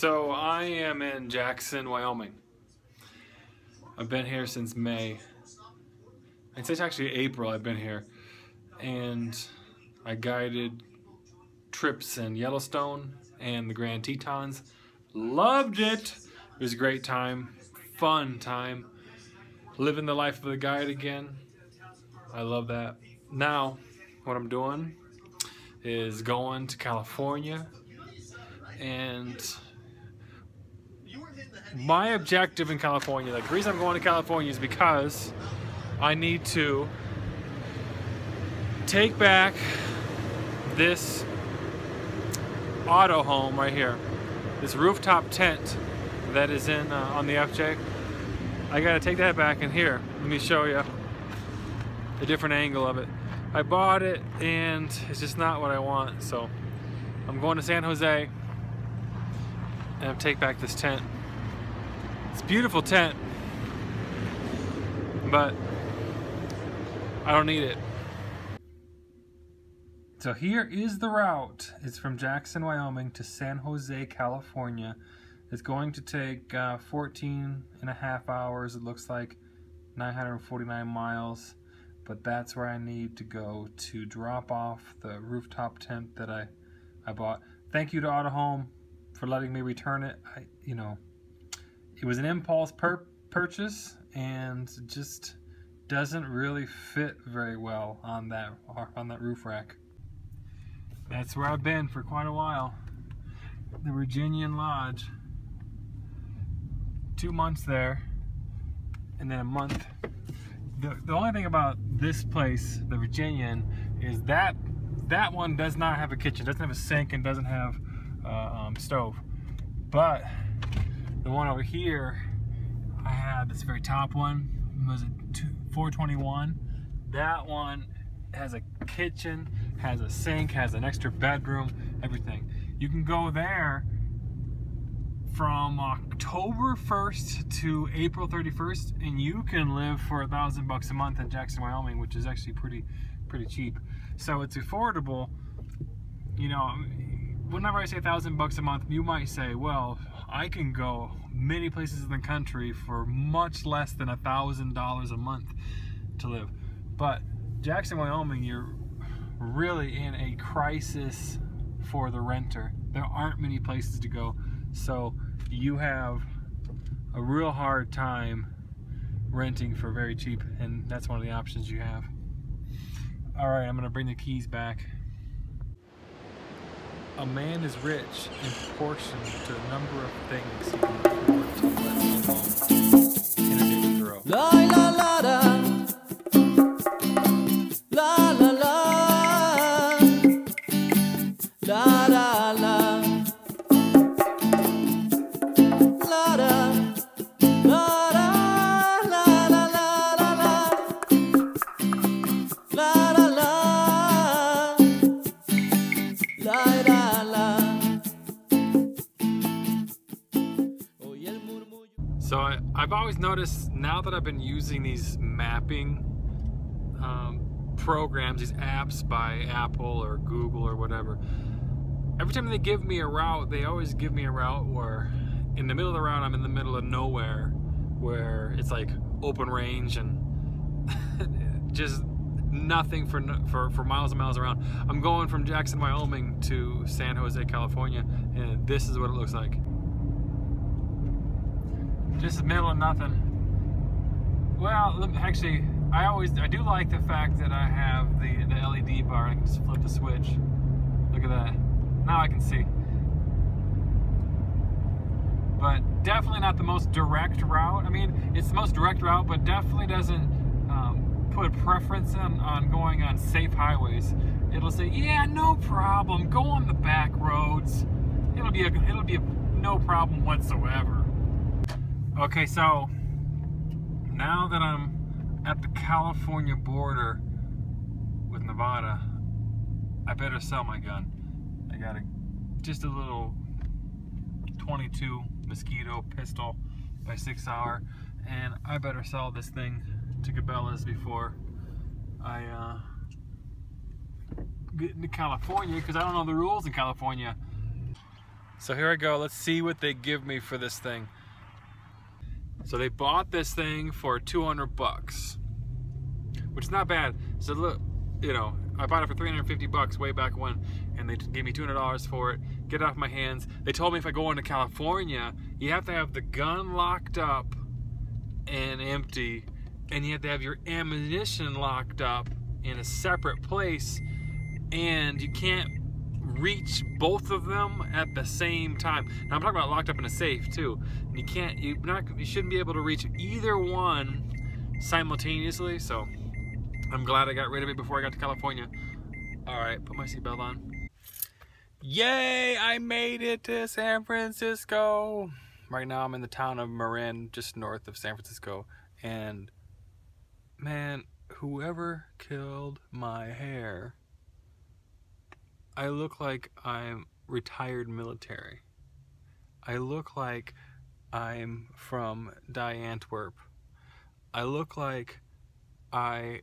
So I am in Jackson, Wyoming. I've been here since May. I'd say it's actually April I've been here. And I guided trips in Yellowstone and the Grand Tetons. Loved it. It was a great time. Fun time. Living the life of the guide again. I love that. Now, what I'm doing is going to California and my objective in California, like the reason I'm going to California is because I need to take back this Autohome right here, this rooftop tent that is in uh, on the FJ. I gotta take that back in here. Let me show you a different angle of it. I bought it and it's just not what I want. So I'm going to San Jose and take back this tent. It's beautiful tent, but I don't need it. So here is the route. It's from Jackson, Wyoming to San Jose, California. It's going to take uh, 14 and a half hours. It looks like 949 miles, but that's where I need to go to drop off the rooftop tent that I, I bought. Thank you to Autohome for letting me return it. I, you know, it was an impulse purchase and just doesn't really fit very well on that on that roof rack. That's where I've been for quite a while. The Virginian Lodge. Two months there, and then a month. The, the only thing about this place, the Virginian, is that that one does not have a kitchen, doesn't have a sink, and doesn't have uh, um, stove. But the one over here, I had this very top one, was it 421? That one has a kitchen, has a sink, has an extra bedroom, everything. You can go there from October 1st to April 31st and you can live for a thousand bucks a month in Jackson, Wyoming, which is actually pretty pretty cheap. So it's affordable. You know, whenever I say a thousand bucks a month, you might say, well, I can go many places in the country for much less than a thousand dollars a month to live. But Jackson, Wyoming, you're really in a crisis for the renter. There aren't many places to go. So you have a real hard time renting for very cheap and that's one of the options you have. All right, I'm gonna bring the keys back. A man is rich in proportion to the number of things. he can So I, I've always noticed now that I've been using these mapping um, programs, these apps by Apple or Google or whatever, every time they give me a route, they always give me a route where in the middle of the route, I'm in the middle of nowhere where it's like open range and just nothing for, for, for miles and miles around. I'm going from Jackson, Wyoming to San Jose, California, and this is what it looks like. Just the middle of nothing. Well, actually, I always, I do like the fact that I have the, the LED bar. I can just flip the switch. Look at that. Now I can see. But definitely not the most direct route. I mean, it's the most direct route, but definitely doesn't um, put a preference on, on going on safe highways. It'll say, yeah, no problem. Go on the back roads. It'll be a, it'll be a, no problem whatsoever. Okay, so now that I'm at the California border with Nevada, I better sell my gun. I got a just a little 22 Mosquito pistol by SIG Sauer, and I better sell this thing to Cabela's before I uh, get into California because I don't know the rules in California. So here I go. Let's see what they give me for this thing. So they bought this thing for 200 bucks, which is not bad. So look, you know, I bought it for 350 bucks way back when, and they gave me $200 for it. Get it off my hands. They told me if I go into California, you have to have the gun locked up and empty, and you have to have your ammunition locked up in a separate place, and you can't reach both of them at the same time. Now I'm talking about locked up in a safe too. You can't, you not, you shouldn't be able to reach either one simultaneously. So I'm glad I got rid of it before I got to California. All right, put my seatbelt on. Yay! I made it to San Francisco. Right now I'm in the town of Marin, just north of San Francisco, and man, whoever killed my hair I look like I'm retired military. I look like I'm from Die Antwoord. I look like I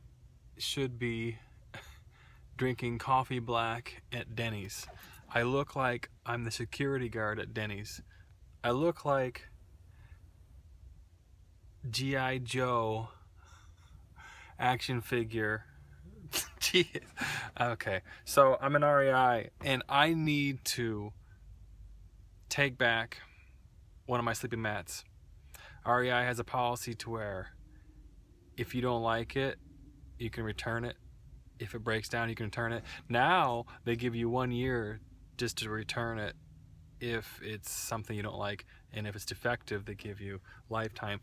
should be drinking coffee black at Denny's. I look like I'm the security guard at Denny's. I look like G.I. Joe action figure Jeez. Okay, so I'm an REI and I need to take back one of my sleeping mats. REI has a policy to where if you don't like it, you can return it. If it breaks down, you can return it. Now they give you one year just to return it if it's something you don't like, and if it's defective, they give you lifetime.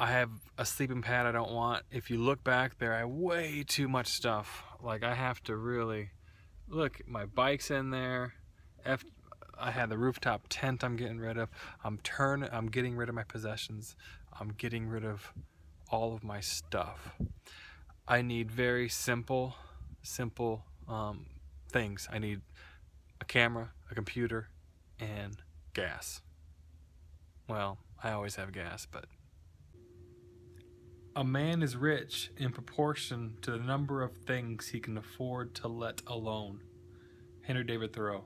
I have a sleeping pad I don't want. If you look back there, I have way too much stuff. Like I have to really look. My bike's in there. F I had the rooftop tent I'm getting rid of. I'm turn I'm getting rid of my possessions. I'm getting rid of all of my stuff. I need very simple, simple um, things. I need a camera, a computer, and gas. Well, I always have gas, but a man is rich in proportion to the number of things he can afford to let alone. Henry David Thoreau.